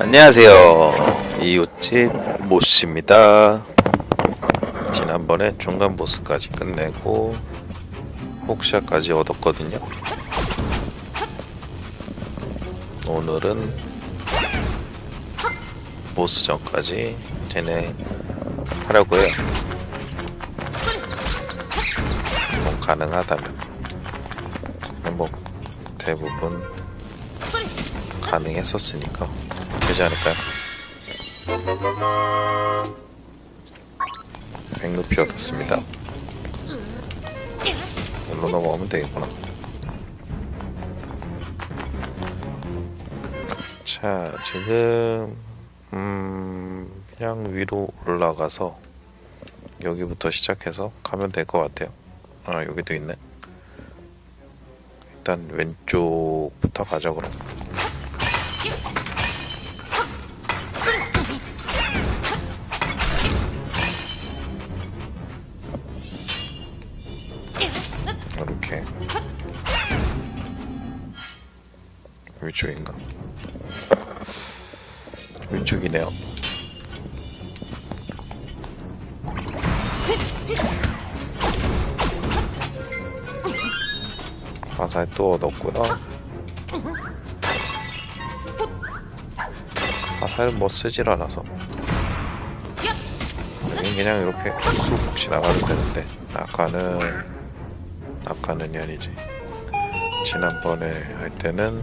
안녕하세요. 이웃집 모씨입니다. 지난번에 중간 보스까지 끝내고 혹샤까지 얻었거든요. 오늘은 보스전까지 진행하려고요. 뭐 가능하다면 뭐 대부분 가능했었으니까 되지 않을까요? 백루피 얻었습니다. 일로 넘어가면 되겠구나. 자, 지금 음 그냥 위로 올라가서 여기부터 시작해서 가면 될 것 같아요. 아 여기도 있네. 일단 왼쪽부터 가자 그럼. 위쪽인가? 위쪽이네요. 화살 또 얻었고요. 화살은 뭐 쓰질 않아서 그냥 이렇게 쑥 지나가도 되는데 아까는 아까는이 아니지 지난번에 할 때는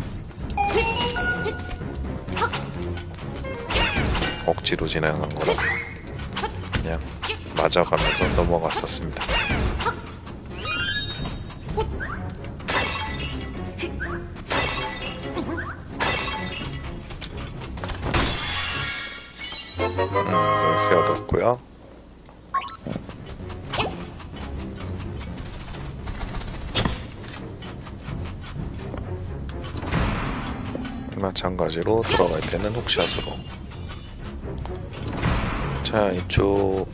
억지로 지나간 거라 그냥 맞아가면서 넘어갔었습니다. 음, 열쇠 얻었고요. 마찬가지로 들어갈 때는 훅샷으로 자 이쪽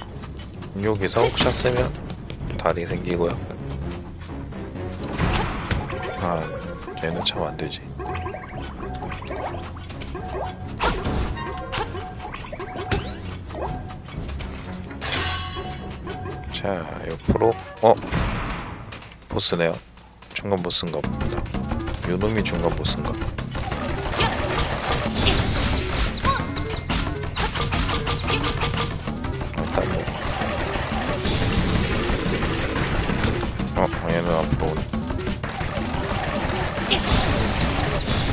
여기서 훅샷 쓰면 다리 생기고요. 아 얘는 참 안되지. 자 옆으로 어? 보스네요. 중간 보스인가 봅니다. 요놈이 중간 보스인가 앞으로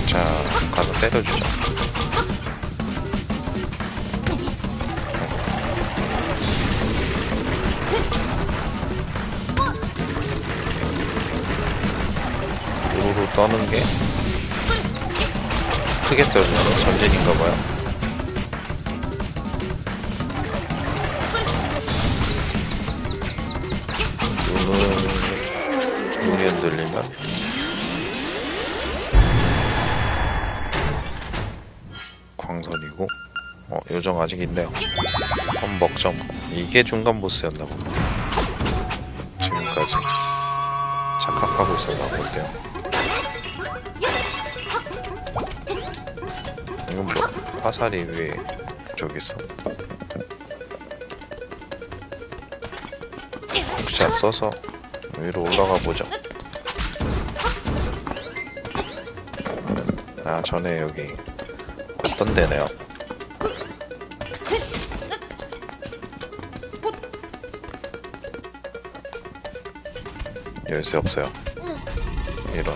자 가서 때려주자 우르르 떠는 게? 크게 떠주는 전진인가봐요 흔들리면 광선이고? 어 요정 아직 있네요. 험벅점. 이게 중간 보스였나 보네. 지금까지 착각하고 있었나 본데요. 이건 뭐 화살이 위에 저기 있어. 자 써서 위로 올라가 보죠. 전에 여기 어떤 데네요. 열쇠 없어요. 이런.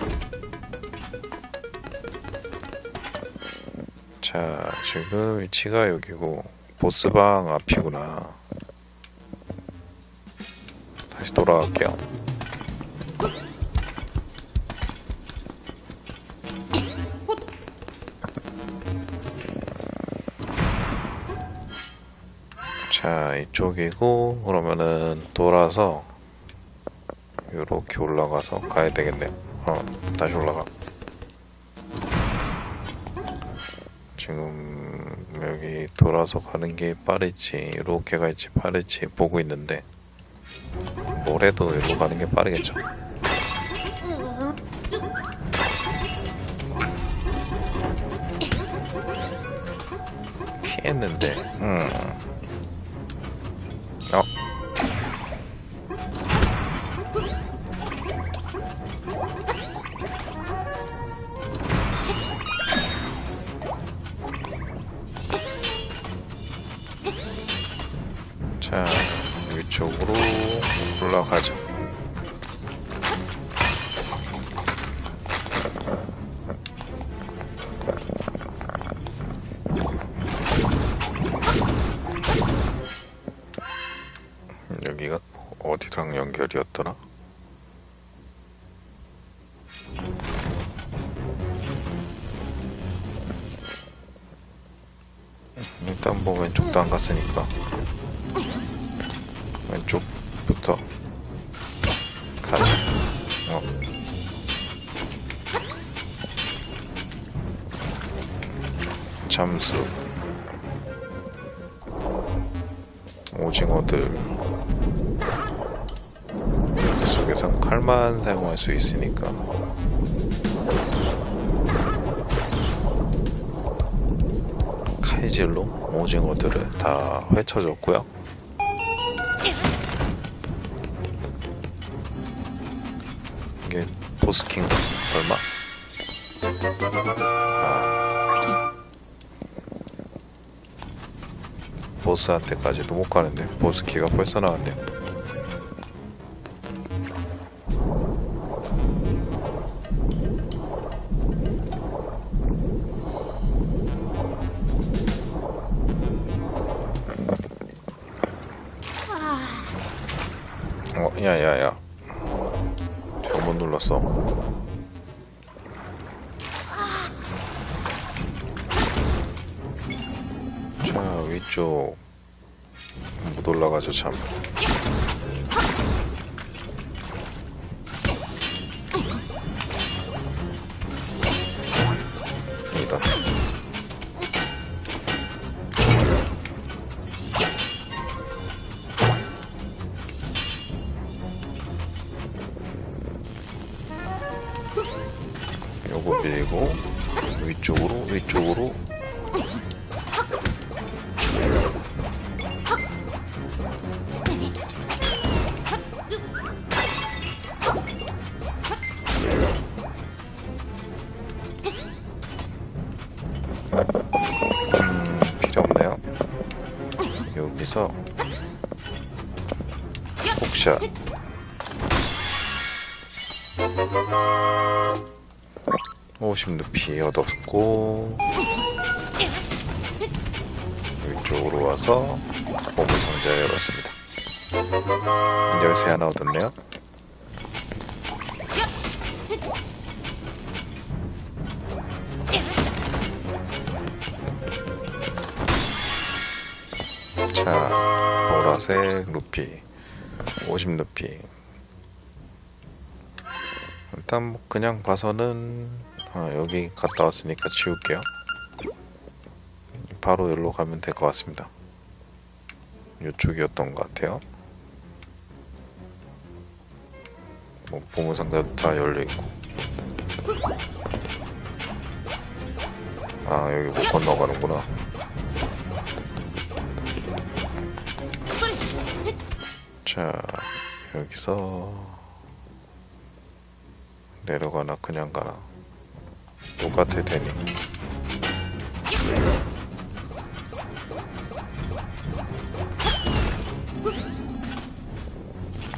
자 지금 위치가 여기고 보스방 앞이구나. 다시 돌아갈게요. 자, 이쪽이고, 그러면은 돌아서, 요렇게 올라가서 가야 되겠네요. 어, 다시 올라가. 지금, 여기 돌아서 가는 게 빠르지, 이렇게 갈지 빠르지 보고 있는데, 뭐래도 일로 가는 게 빠르겠죠. 피했는데 음. 올라가죠. 여기가 어디랑 연결이었더라? 일단 뭐 왼쪽도 안 갔으니까 잠수. 오징어들. 그 속에선 칼만 사용할 수 있으니까. 카이질로 오징어들을 다 회쳐줬고요. 이게 보스킹가 설마? 아. 보스한테까지도 못 가는데 보스 키가 벌써 나왔네 60루피 얻었고 이쪽으로 와서 보물 상자 열었습니다. 열쇠 하나 얻었네요. 자, 보라색 루피 50루피 일단 뭐 그냥 봐서는 어, 여기 갔다 왔으니까 지울게요. 바로 여기로 가면 될 것 같습니다. 이쪽이었던 것 같아요. 뭐 보물 상자도 다 열려 있고. 아 여기 못 건너가는구나. 자 여기서 내려가나 그냥 가나 똑같아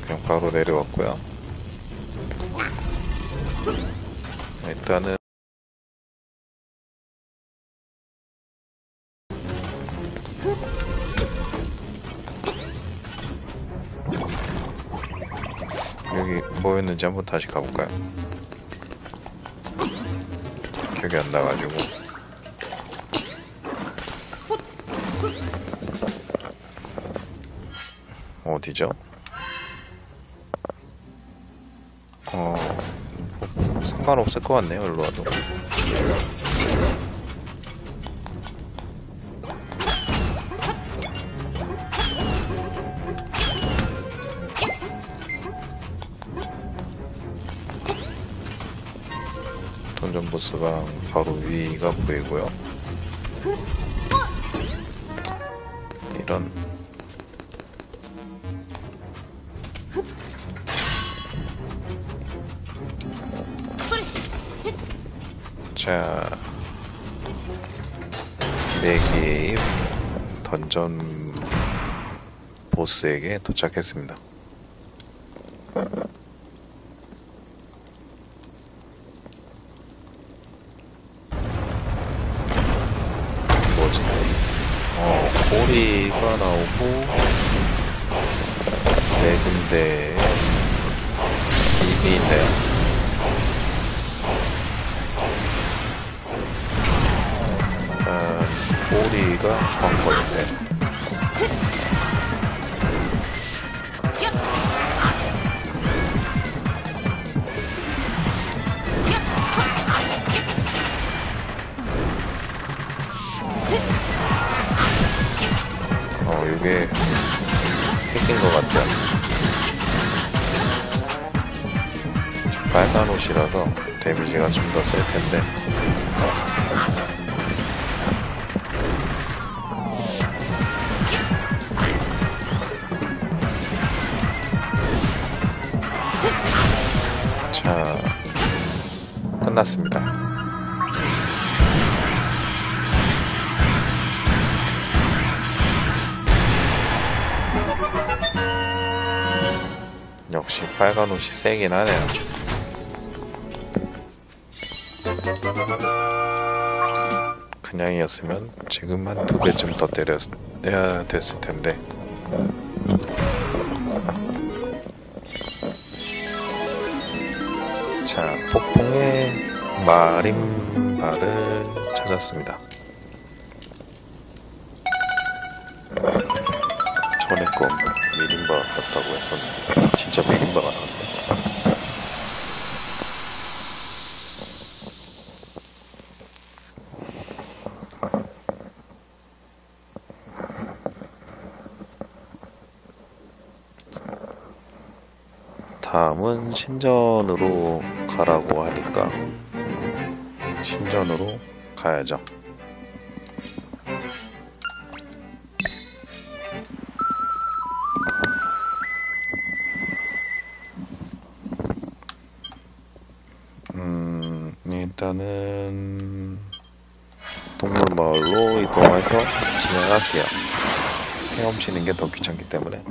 그냥 바로 내려왔고요 일단은 여기 뭐였는지 한번 다시 가볼까요? 기억이 안 나가지고 어디죠? 어 상관없을 것 같네요 일로 와도 던전 보스가 바로 위가 보이고요 이런 자 네개의 던전 보스에게 도착했습니다. 꼬리가 광거리네. 어, 이게 핵인 것 같아요. 빨간 옷이라서 데미지가 좀 더 셀 텐데. 끝났습니다. 역시 빨간 옷이 세긴 하네요. 그냥이었으면 지금 한 두 배쯤 더 때려야 됐을 텐데. 마림바를 찾았습니다. 전에 거 미림바 같다고 했었는데 진짜 미림바가 나왔네. 다음은 신전으로 가라고 하니까 신전으로 가야죠. 음, 일단은 동물 마을로 이동해서 진행할게요. 헤엄치는 게 더 귀찮기 때문에.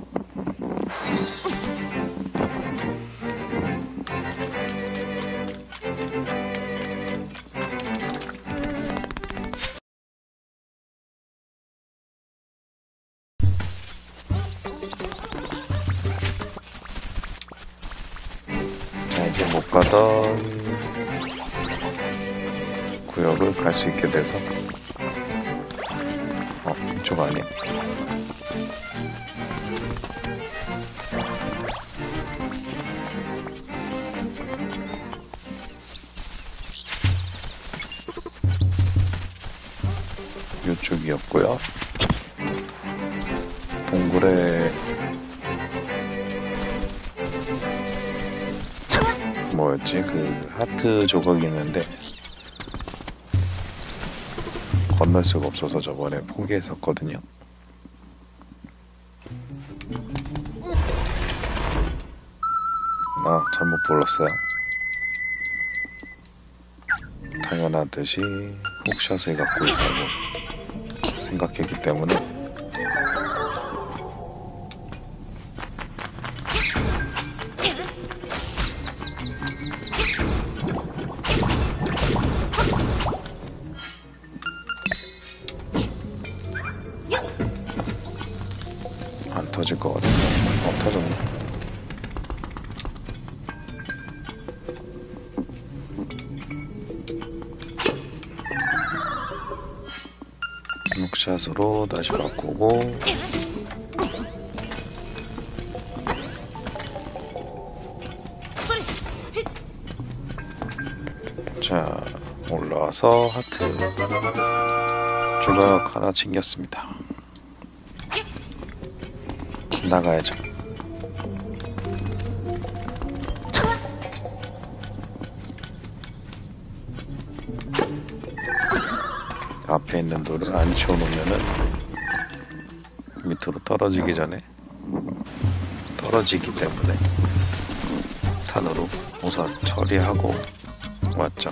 이쪽이었고요. 동굴에 뭐였지? 그 하트 조각이 있는데 건널 수가 없어서 저번에 포기했었거든요. 아, 잘못 불렀어요. 당연하듯이 훅샷을 갖고 있다고 생각했기 때문에 안 터질 것 같은데. 어, 터졌네. 샷으로 다시 바꾸고. 자 올라와서 하트. 조각 하나 챙겼습니다. 나가야죠 치워놓으면은 밑으로 떨어지기 전에 떨어지기 때문에 탄으로 우선 처리하고 왔죠.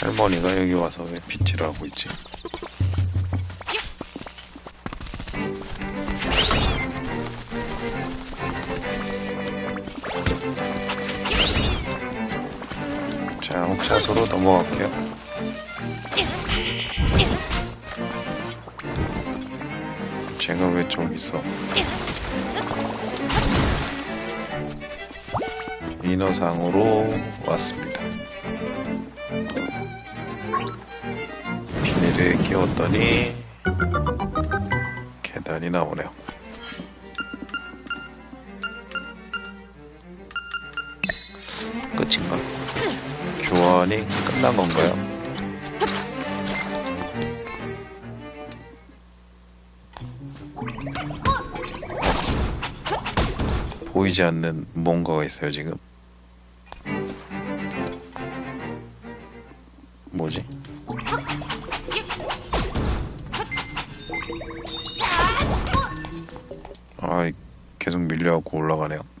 할머니가 여기 와서 왜 빗질을 하고 있지? 샷으로 넘어갈게요. 제가 왜 저기 있어? 인어상으로 왔습니다. 비닐에 끼웠더니 계단이 나오네요. 끝인가? 교환이 끝난 건가요? 보이지 않는 뭔가가 있어요 지금. 뭐지? 아, 계속 밀려갖고 올라가네요.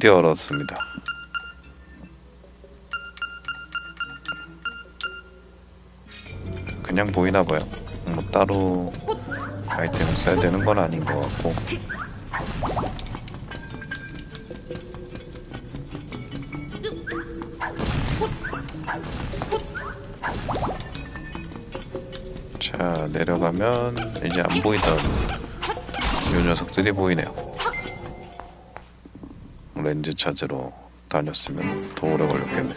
드디어 얻었습니다. 그냥 보이나 봐요. 뭐 따로 아이템을 써야 되는 건 아닌 것 같고. 자 내려가면 이제 안 보이던 요 녀석들이 보이네요. 렌즈 찾으러 다녔으면 더 오래 걸렸겠네.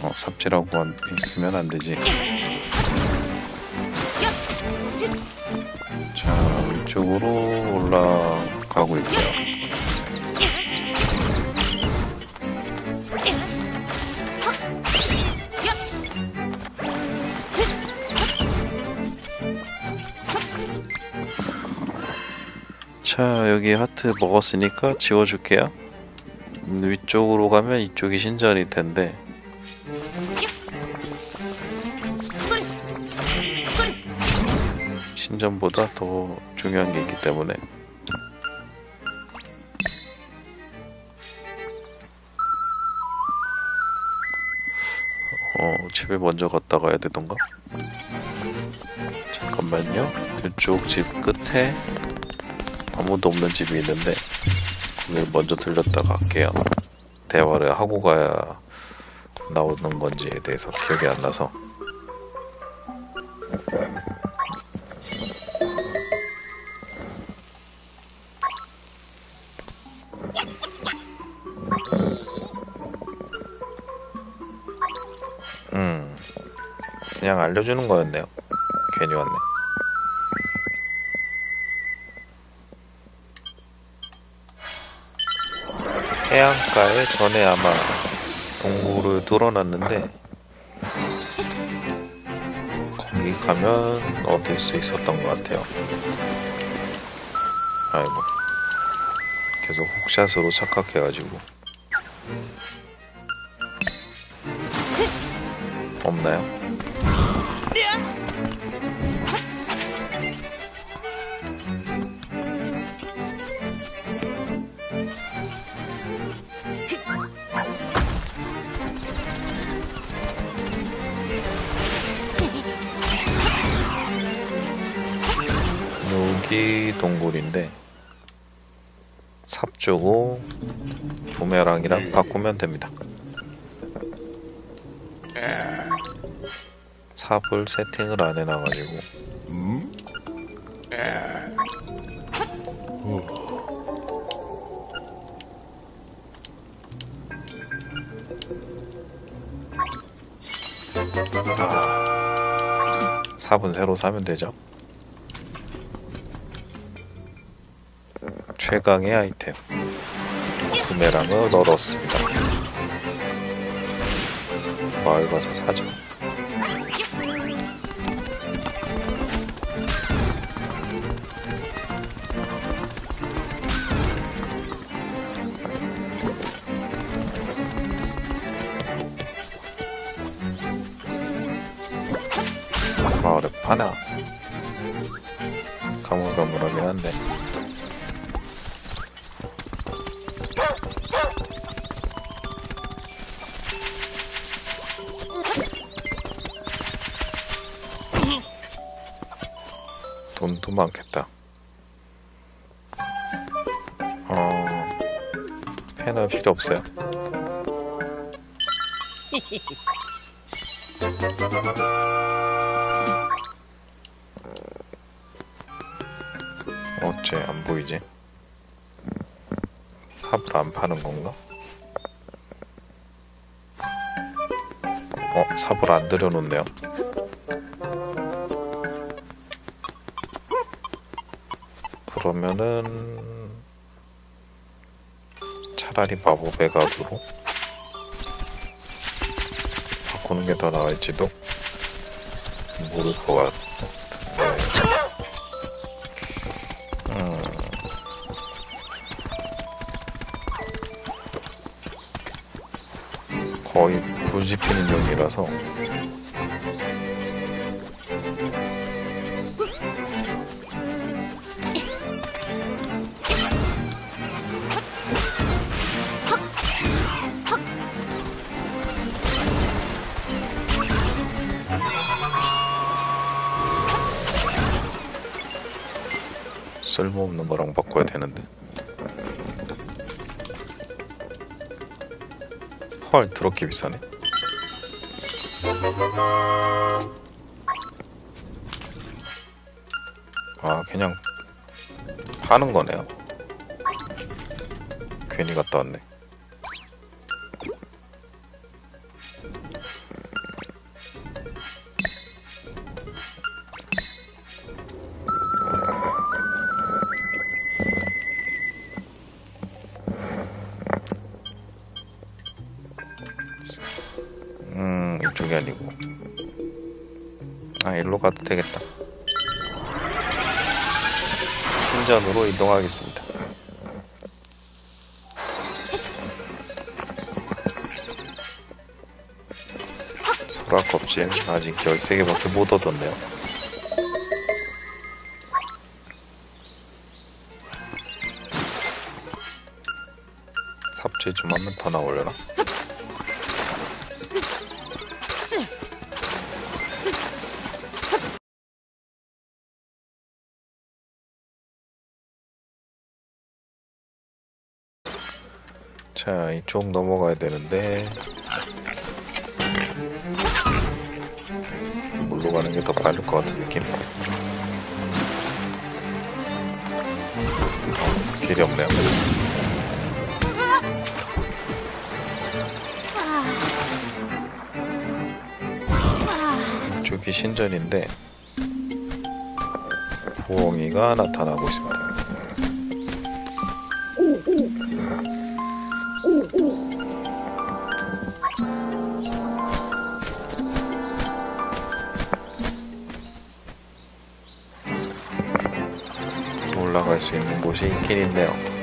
어, 삽질하고 한- 있으면 안 되지. 자, 위쪽으로 올라가고 있고요. 자, 여기 하트 먹었으니까 지워줄게요. 음, 위쪽으로 가면 이쪽이 신전일 텐데 신전보다 더 중요한 게 있기 때문에 어, 집에 먼저 갔다 가야 되던가? 잠깐만요. 이쪽 집 끝에 아무도 없는 집이 있는데 거기 먼저 들렸다 갈게요. 대화를 하고 가야 나오는 건지에 대해서 기억이 안 나서. 음, 그냥 알려주는 거였네요. 괜히 왔네. 해안가에 전에 아마 동굴을 뚫어놨는데 거기 가면 얻을 수 있었던 것 같아요. 아이고 계속 혹샷으로 착각해가지고 없나요? 여기 동굴인데 삽 주고 부메랑이랑 바꾸면 됩니다. 삽을 세팅을 안 해놔가지고. 아, 4분 새로 사면 되죠. 최강의 아이템 구매량을 얻었습니다. 마을 가서 사죠. 마을에 파나 가물가물하긴 한데 많겠다 어 펜은 필요 없어요 어째 안 보이지? 삽을 안 파는 건가? 어, 삽을 안 들여놓네요. 그러면은 차라리 마법의 가루로 바꾸는 게 더 나을지도 모를 것 같은데. 거의 불 지피는 용이라서 쓸모없는 거랑 바꿔야 되는데. 헐 더럽게 비싸네. 아 그냥 파는 거네요. 괜히 갔다 왔네 이동하겠습니다 소라 껍질 아직 13개밖에 못 얻었네요 삽질 좀 하면 더 나오려나? 자 이쪽 넘어가야 되는데. 물로 가는 게 더 빠를 것 같은 느낌. 어, 길이 없네요. 이쪽이 신전인데 부엉이가 나타나고 있습니다 올라갈 수 있는 곳이 있긴 있네요.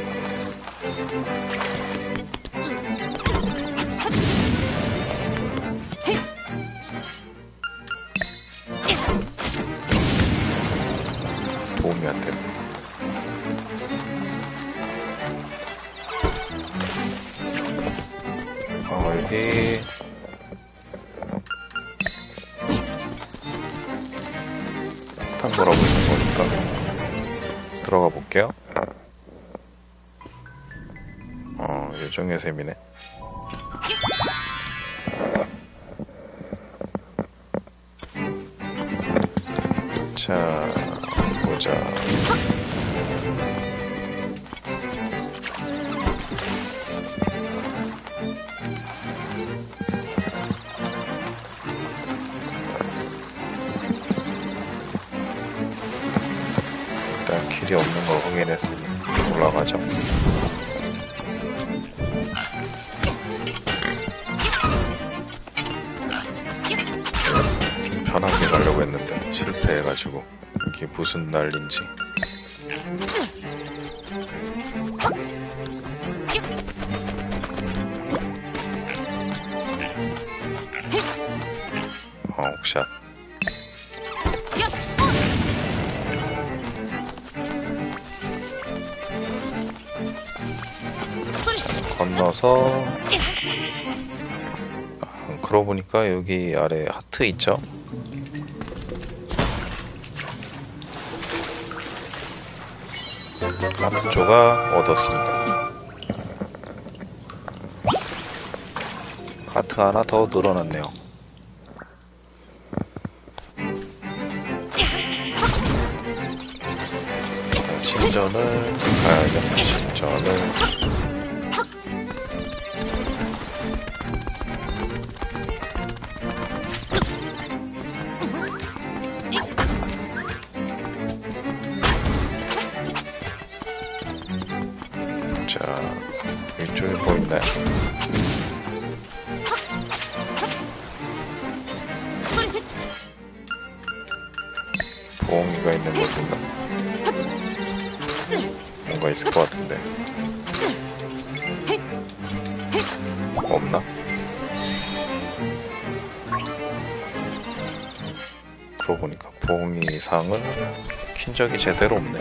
셈이네. 자, 보자. 일단 길이 없는 걸 확인했으니 올라가자. 편하게 가려고 했는데 실패해가지고 이게 무슨 난리인지 어, 옥샷 건너서 아, 그러고 보니까 여기 아래 하트 있죠? 하트 조각 얻었습니다. 하트가 하나 더 늘어났네요. 자, 신전을 가야죠. 신전을 없나? 그러고 보니까 상을 킨 적이 제대로 없네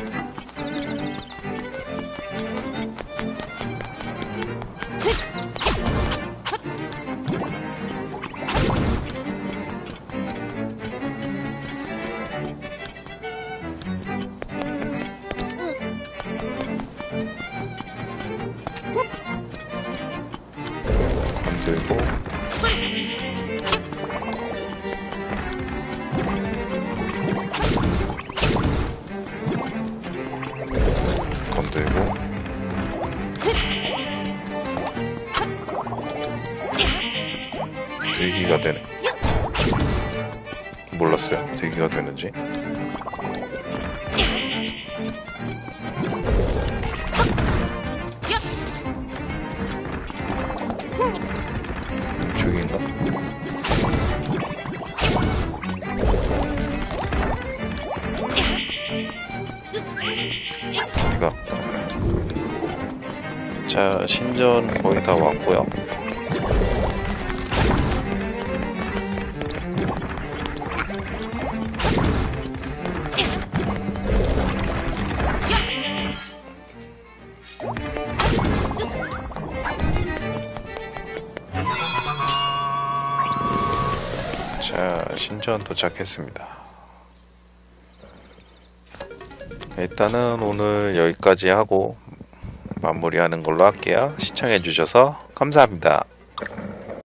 신전 거의 다 왔고요. 자, 신전 도착했습니다. 일단은 오늘 여기까지 하고 마무리하는 걸로 할게요. 시청해주셔서 감사합니다.